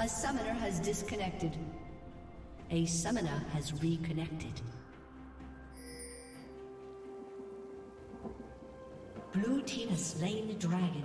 A summoner has disconnected. A summoner has reconnected. Blue team has slain the dragon.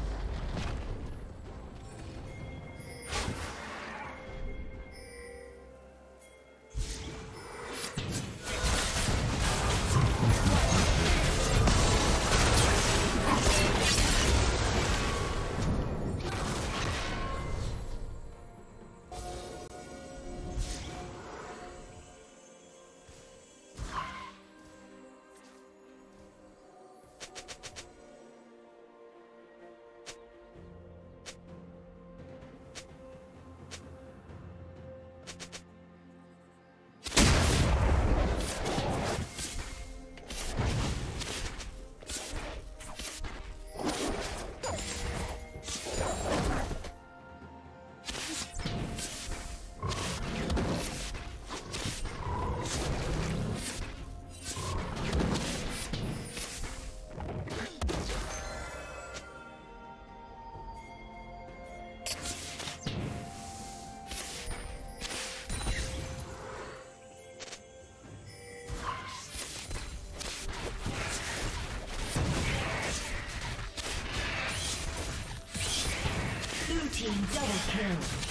Team double kill.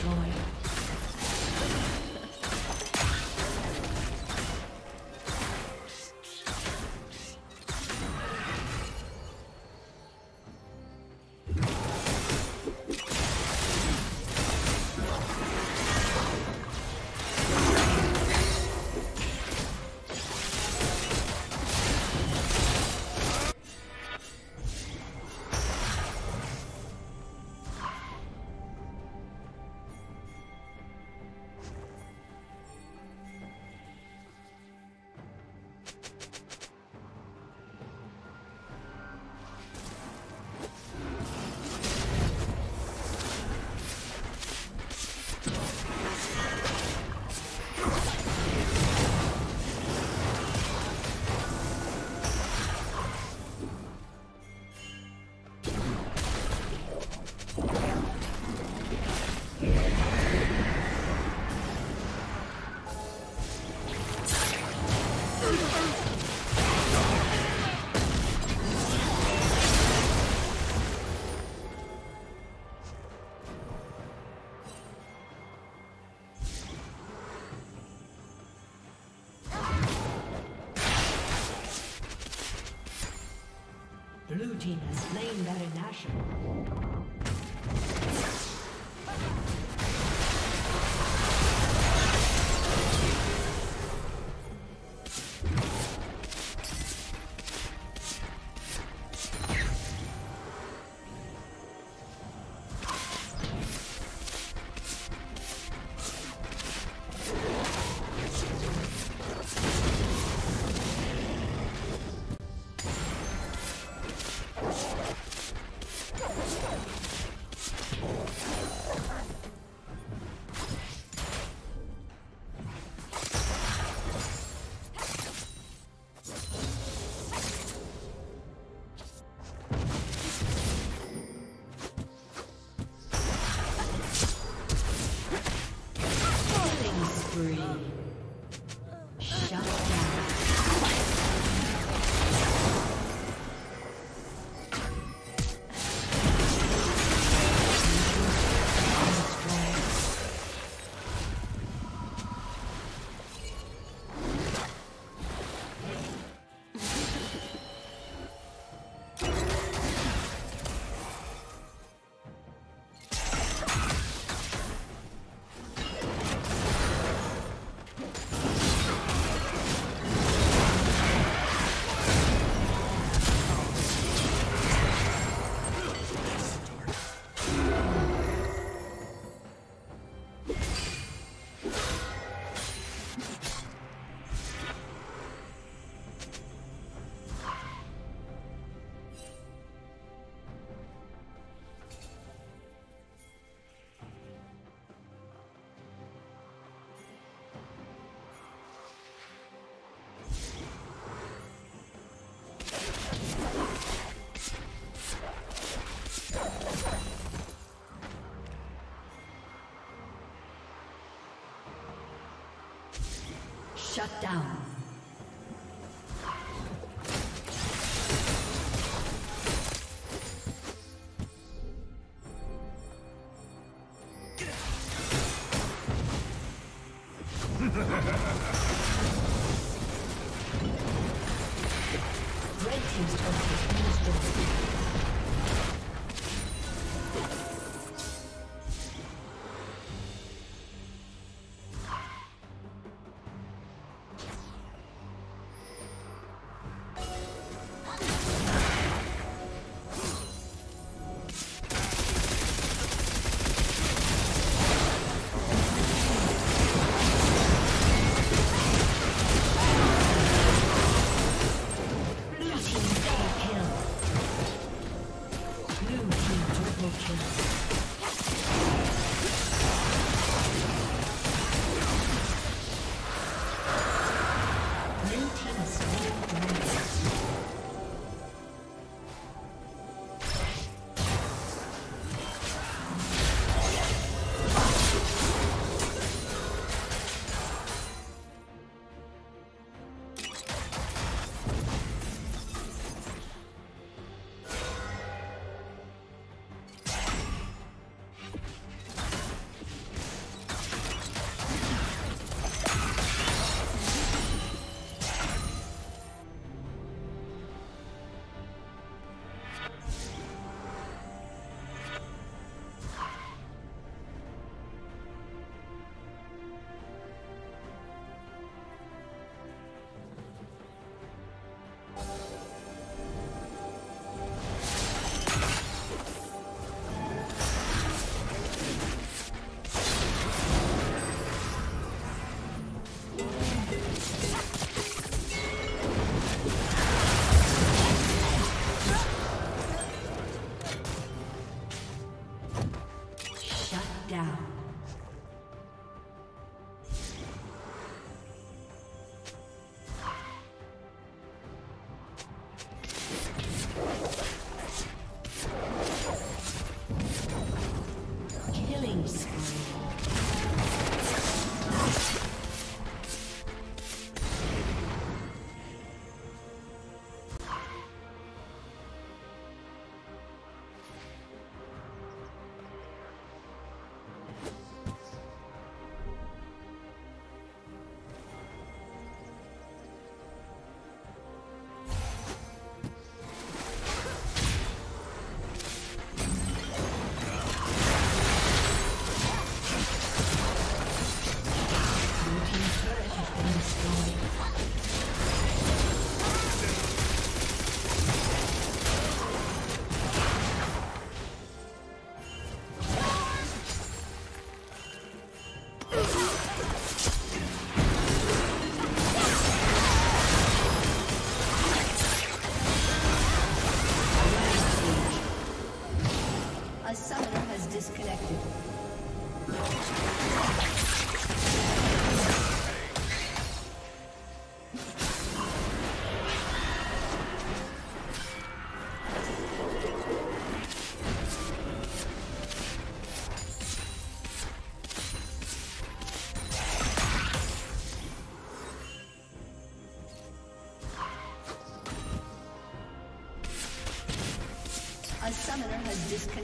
Team Shut down.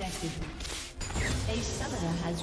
Disconnected. A summoner has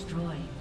Destroyed.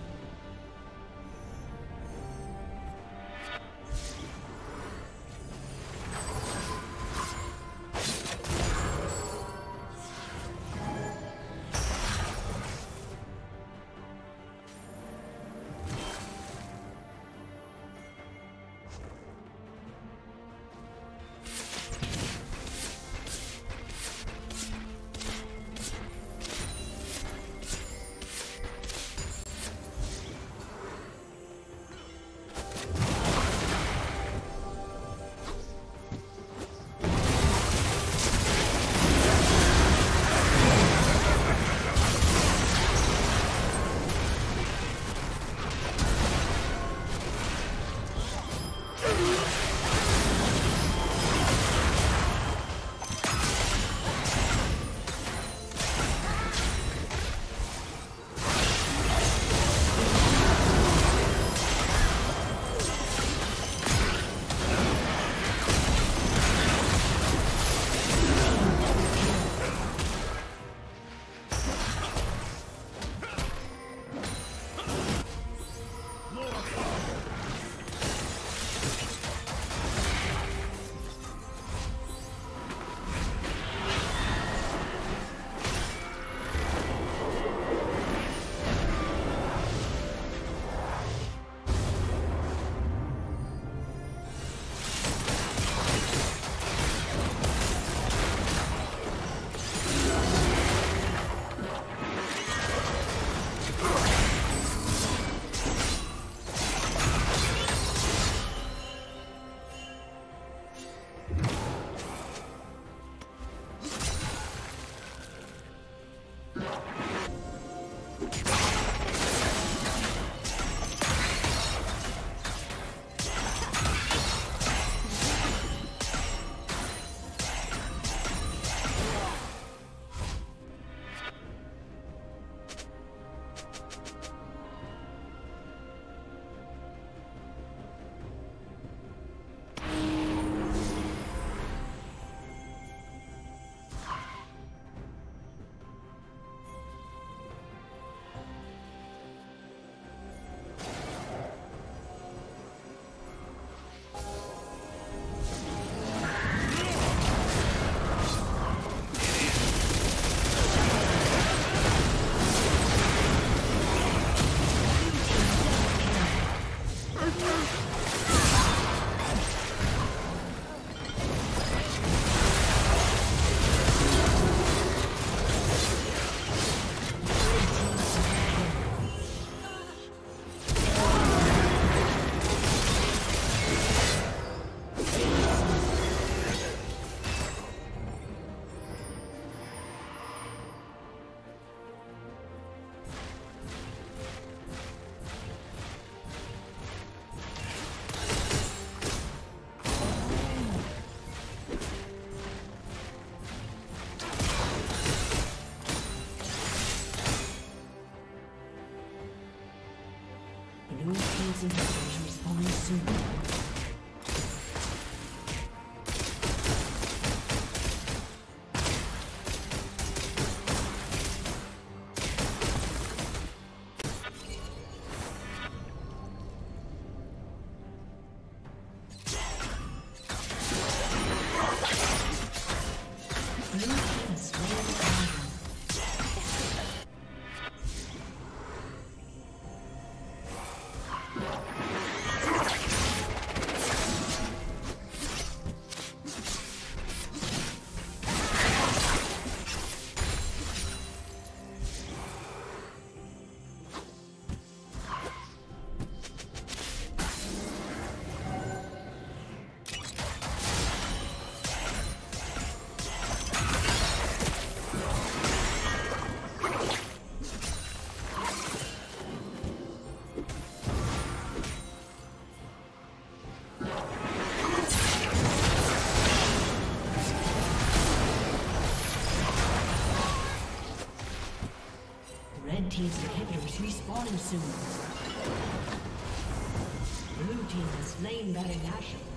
Respawning soon. Blue team has slain Baron Nashor.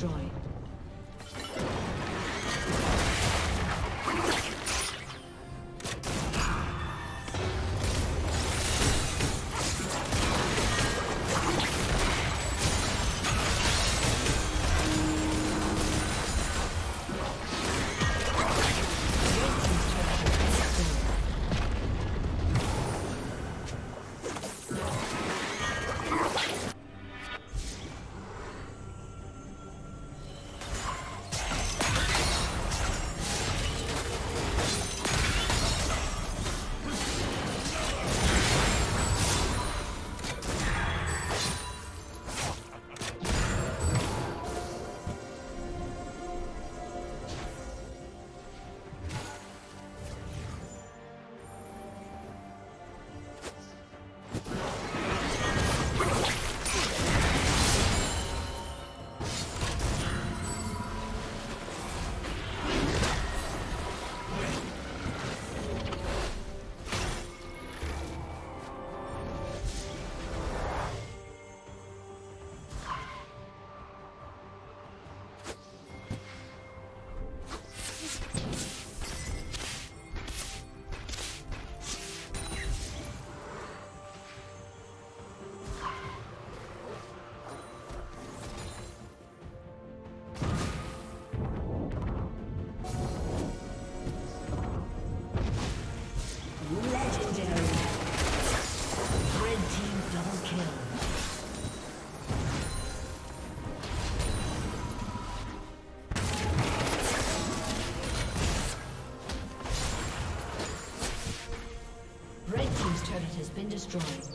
destroyed. Been destroyed.